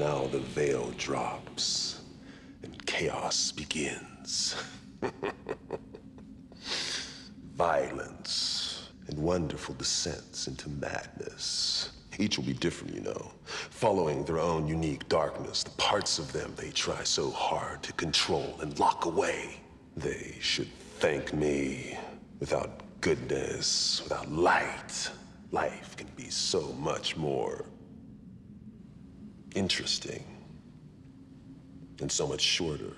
Now the veil drops and chaos begins. Violence and wonderful descents into madness. Each will be different, you know, following their own unique darkness, the parts of them they try so hard to control and lock away. They should thank me. Without goodness, without light, life can be so much more interesting and so much shorter.